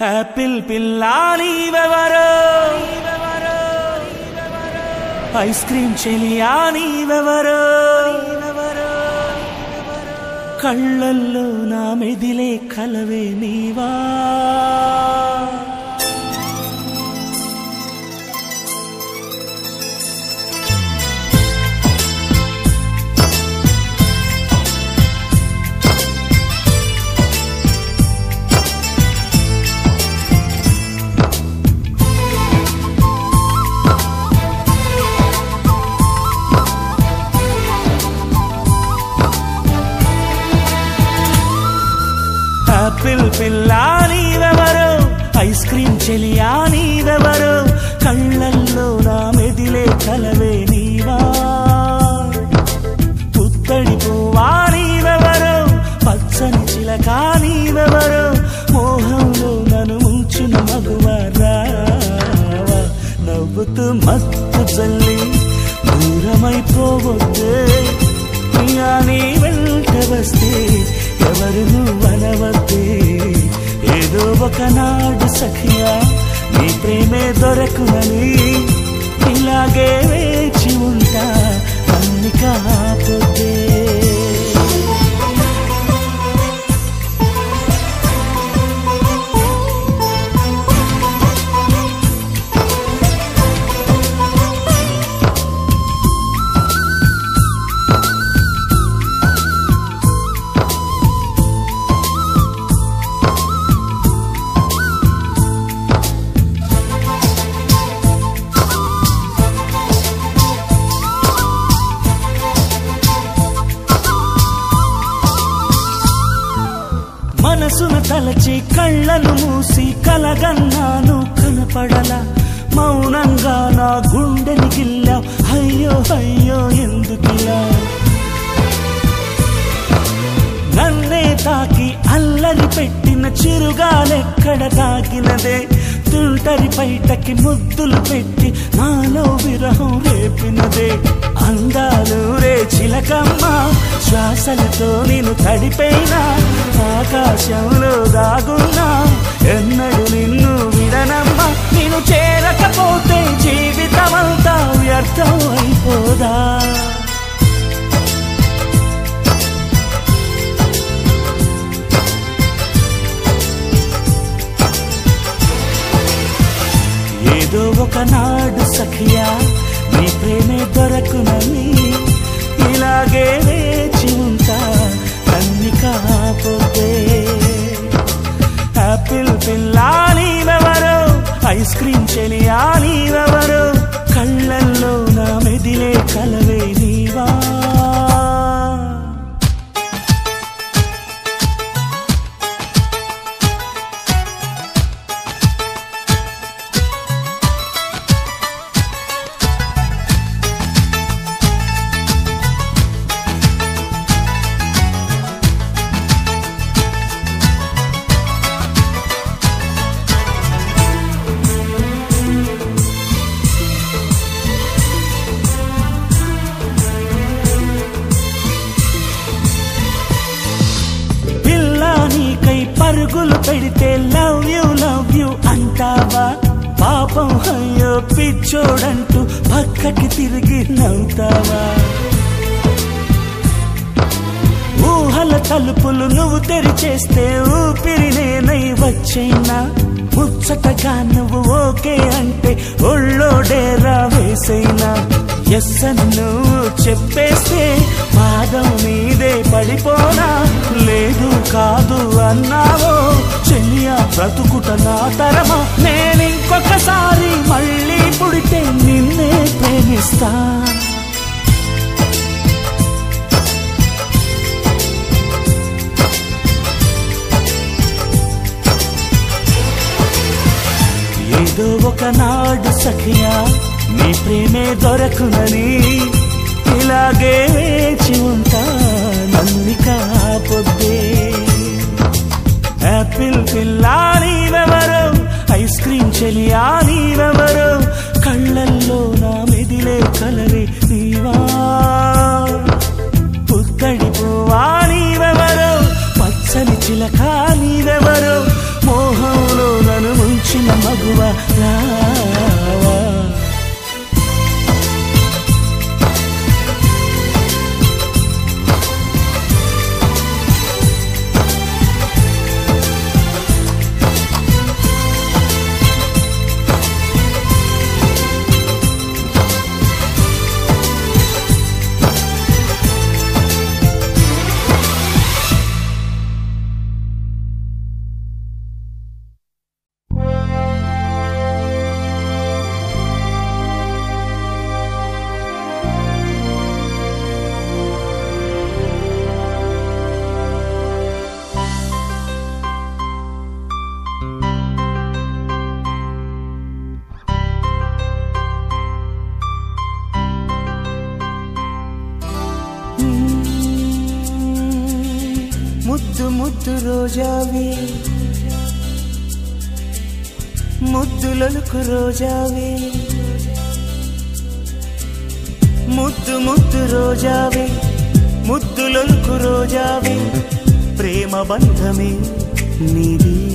Apple పిల్లా నీవెవరో ice cream చెలియా నీవెవరో కళ్ళల్లో నా మెదిలే కలవే నీవా? ఐస్ క్రీమ్ చెలియా నీవెవరో? కళ్ళల్లో నా మెదిలే కలవే నీవా? పుత్తడి పువ్వా నీవెవరు? పచ్చని చిలక నీవెవరు? మోహంలో నన్ను ముంచిన మగువరా నవ్వుతూ మత్తు జల్లి దూరమైపోవద్దే. ప్రియా నీ వెంట వస్తే ఎవరు ఒకనాడు సఖియా నీ ప్రేమే దొరకునని ఇలాగే వేచి ఉంటా అన్ని కళ్ళను మూసి కలగన్నాను కనపడల. మౌనంగా నా గుండెని గిల్లా అయ్యో అయ్యో ఎందుకిలా నన్నే తాకి అల్లరి పెట్టిన చిరుగాలెక్కడ తాకినదే? తుంటరి బయటకి ముద్దులు పెట్టి నాలో విరహం రేపినదే. అందాలు రే చిలకమ్మ శ్వాసలతో నేను తడిపోయినా ఆకాశంలో దాగున్నా ఎన్నడు నిన్ను విడనమ్మా. నేను చేరకపోతే జీవితమంతా వ్యర్థం అయిపోదా? ఏదో ఒకనాడు సఖియా నీ ప్రేమే దొరకునని ఇలాగే వేచి ఉంటా అన్ని కాపోతే ఆపిల్ పిల్లా నీవెవరో ఐస్ క్రీమ్ చెలియా నీవెవరో. కళ్ళల్లో నా మెదిలే కలవే వచ్చైనా ముచ్చటగా నువ్వు ఓకే అంటే ఒళ్ళో డేరా వేసైనా ఎస్ నువ్వు చెప్పేస్తే పాదం మీదే పడిపోనా? లేదు కాదు అన్నావో చెయ్య బ్రతుకుట నా తరమా? నేనింకొకసారి మళ్ళీ పుడితే నిన్నే ప్రేమిస్తా. ఏదో ఒకనాడు సఖియా నీ ప్రేమే దొరకునని ఇలాగే వేచి ఉంటా నన్ను పొద్దే యాపిల్ పిల్లా నీవెవరో ఐస్ క్రీమ్ చెలియా నీవెవరో కళ్ళల్లో నా మెదిలే కలవే నీవా. పుత్తడి పువ్వా నీవెవరో పచ్చని చిలక నీవెవరో ముద్దులకు రోజావే. ముద్దు ముద్దు రోజావే. ముద్దులకు రోజావే. ప్రేమ బంధమే నీది.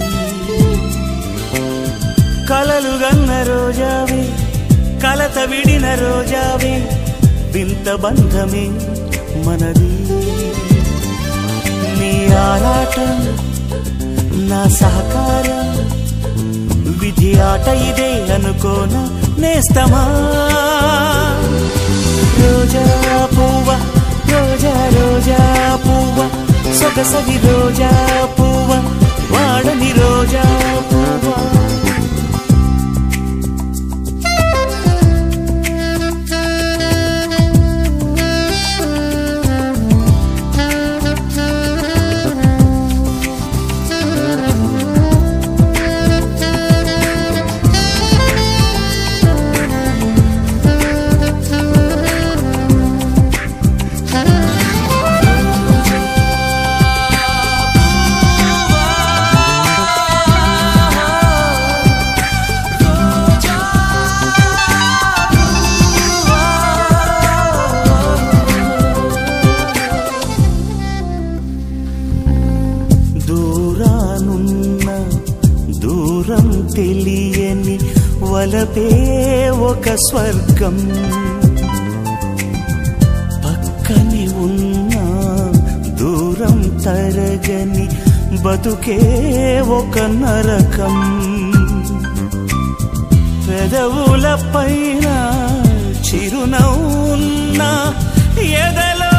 కలలు గన్న రోజావే. కలత విడిన రోజావే. వింత బంధమే మనది. నీ ఆరాటం నా సహకారం ఇది ఆట ఇదే అనుకోన నేస్తమా? రోజా పువ్వ రోజా రోజా పువ్వ సొగసగి రోజా పువ్వ వాడని రోజా స్వర్గం పక్కని ఉన్న దూరం తరగని బతుకే ఒక నరకం. పెదవుల పైన చిరునవ్వున్న ఎదలో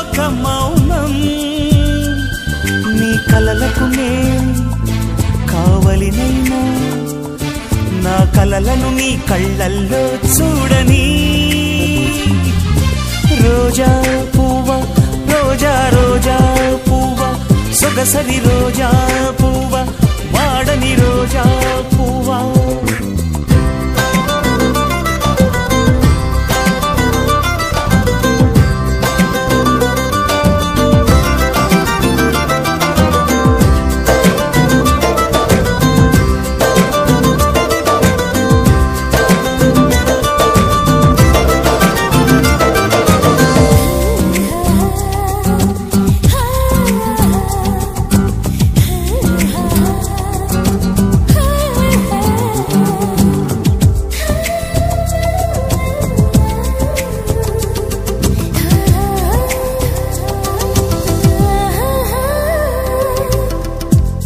ఒక మౌనం. నీ కలలకు నే కావలినైనా నా కలలను నీ కళ్ళల్లో చూడని. రోజా పువ్వ రోజా రోజా పువ్వ సొగసరి రోజా పువ్వ వాడని రోజా పువ్వ.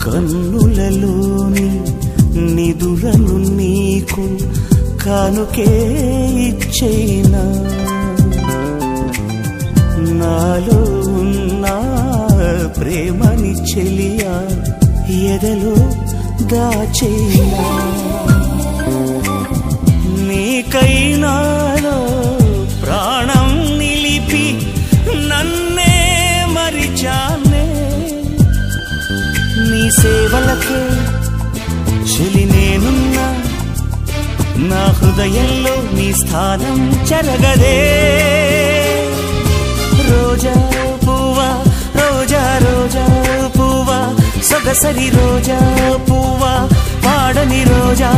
కన్నులలోని నిదురను నీకు కానుకే ఇచ్చేనా? నాలో ఉన్న ప్రేమని చెలియా ఎదలో దాచేనా? నీకైనా సేవలకే చెలి నేనున్నా. నా హృదయంలో నీ స్థానం చెరగదే. రోజా పువ్వా రోజా రోజా పువ్వా. సొగసరి రోజా పువ్వా పాడని రోజా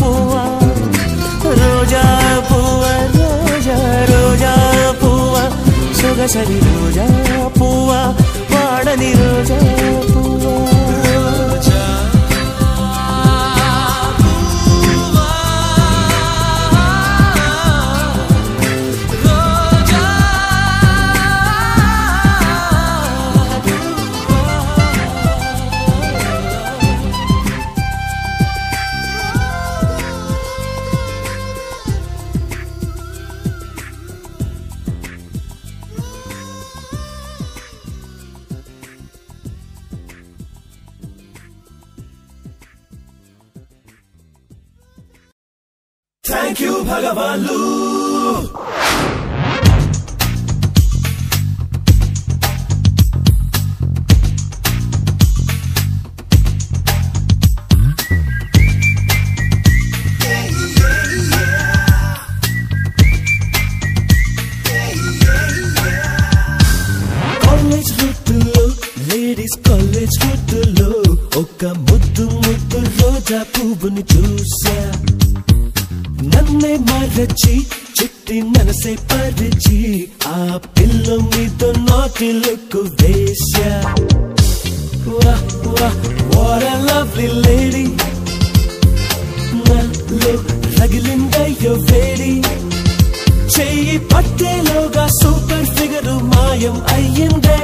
పువ్వా. రోజా పువ్వా రోజా రోజా పువ్వా. సొగసరి రోజా పువ్వా పాడని రోజా పువ్వా. ఒక ముద్దు ముద్దు రోజా పువ్వును చూసా నన్నే మరచి చిట్టి మనసే పరిచి ఆ పిల్ల మీతో నాటి లుక్ వేశా. వాహ్ వాహ్ వాట్ ఎ చెయ్యి పట్టేలోగా సూపర్ ఫిగరు మాయం అయ్యిందే.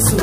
Yesu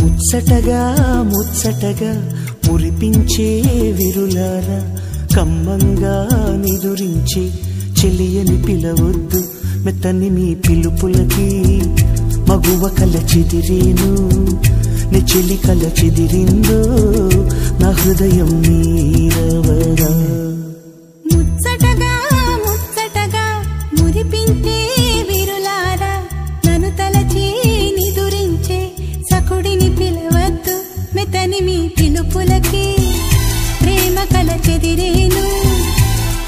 ముచ్చటగా ముచ్చటగా మురిపించే విరులారా కమ్మంగా నిదురించి చెలియని పిలవద్దు మెత్తని మీ పిలుపులకి. మగువ కల చెదిరేను నీ చెలి కల చెదిరిందో నా హృదయం మీరవరా. చెదిరేను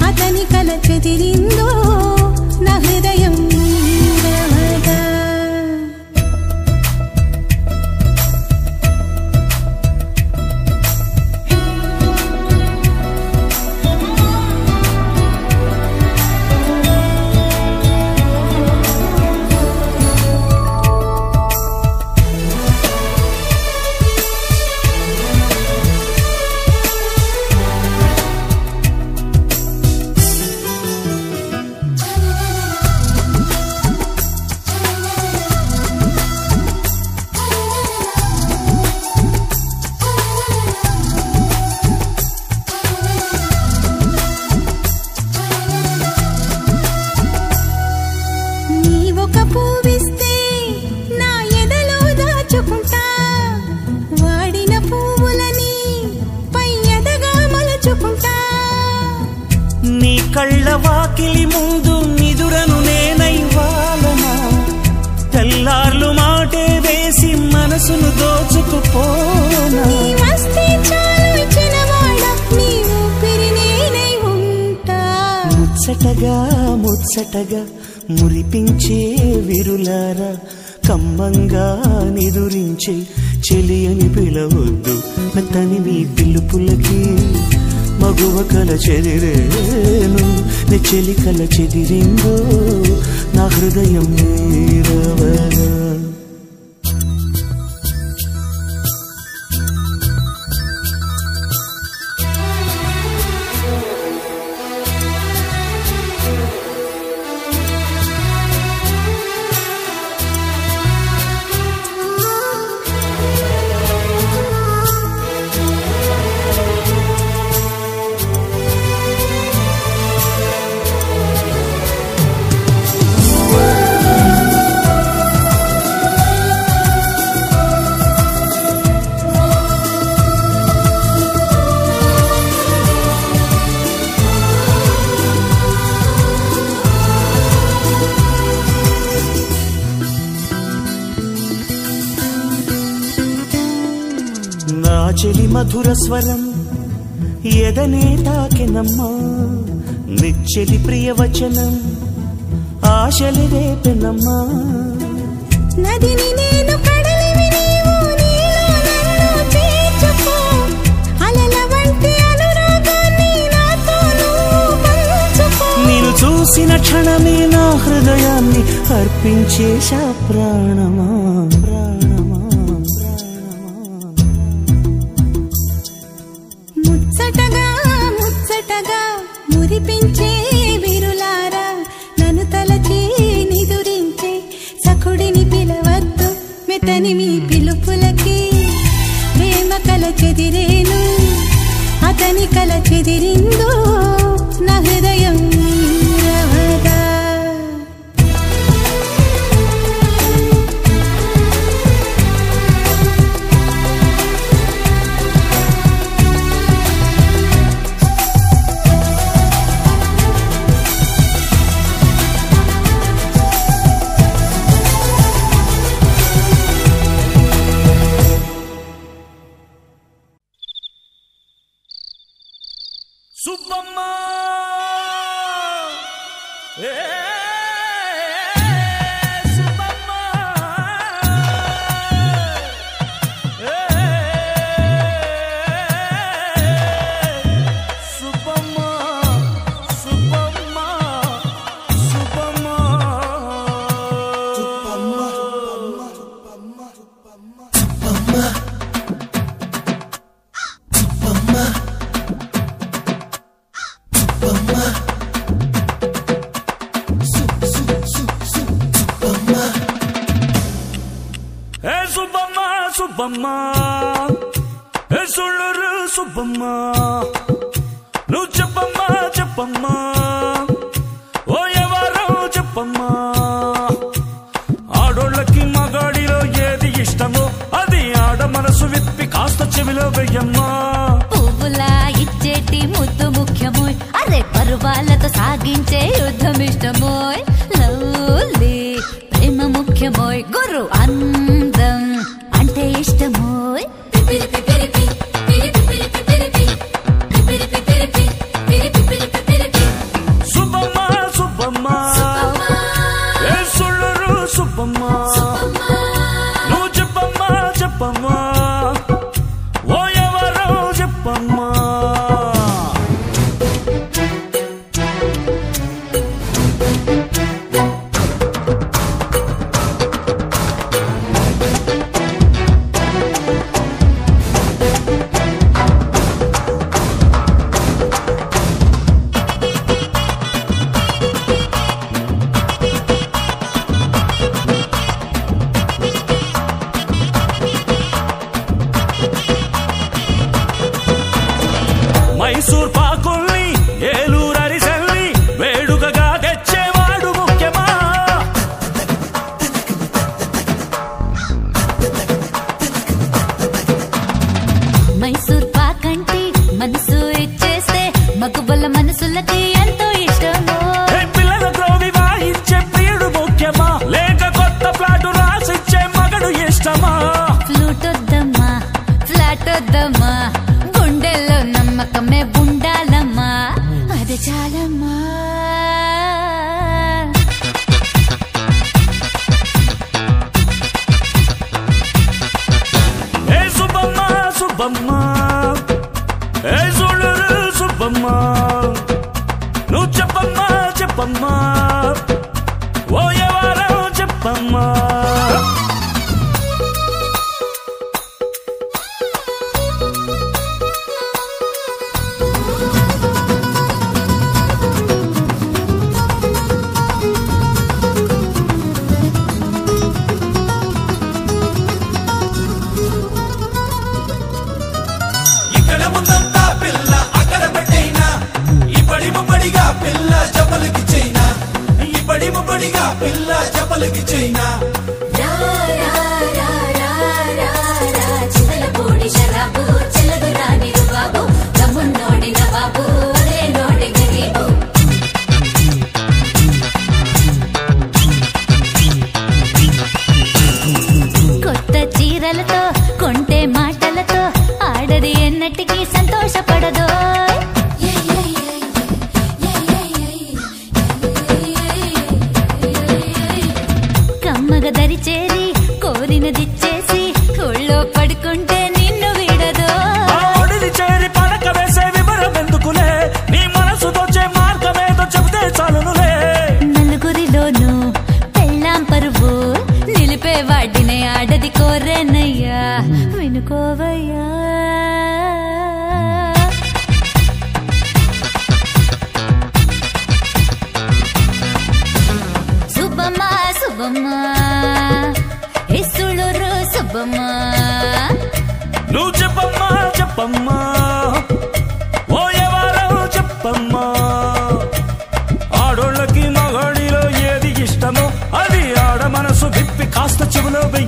అతని కల చెదిరిందో ముచ్చటగా మురిపించే విరులారా కమ్మంగా నిదురించే చెలియని పిలవద్దు మెత్తని మీ పిలుపులకి మగువ కల చెదిరేను నీ చెలి కల చెదిరిందో నా హృదయం నీరవగా నా చెలి మధుర స్వరం ఎదనే తాకెనమ్మా నిచ్చెలి ప్రియవచనం ఆశలి రేపెనమ్మా. నదిని నేను చూసిన క్షణమే నా హృదయాన్ని అర్పించేశా ప్రాణమా? సుబ్బమ్మ సుబ్బమ్మ సుళ్ళూరు సుబ్బమ్మ నువ్వు చెప్పమ్మా చెప్పమ్మా. ఓ ఎవరో చెప్పమ్మా. ఆడోళ్ళకి మగాడిలో ఏది ఇష్టమో అది ఆడ మనసు విప్పి కాస్త చెవిలో వెయ్యమ్మా. పువ్వులా ఇచ్చేటి ముద్దు ముఖ్యమో అరే పర్వాలతో సాగించే యుద్ధం ఇష్టమోయ్ లవ్లీ ప్రేమ ముఖ్యమోయ్. సుబ్బమ్మ. ఏ చూడరు నువ్వు చెప్పమ్మా చెప్పమ్మా.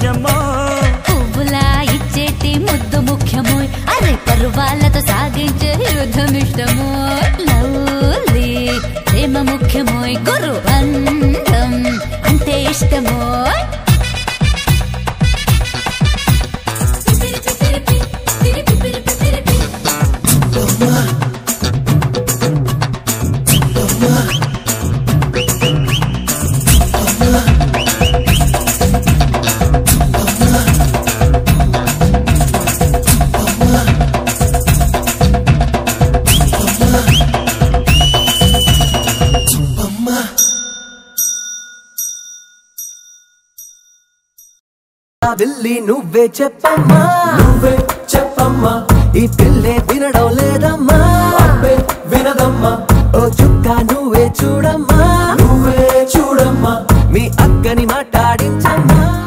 ముఖ్యమో? పువ్వులా ఇచ్చేటి ముద్దు ముఖ్యమో? అరే పరువాలతో సాగించే యుద్ధం ఇష్టమో లవ్లీ ప్రేమ ముఖ్యమో? గురు నువ్వే చెప్పమ్మా. నువ్వే చెప్పమ్మా. ఈ పిల్లే వినడోలే.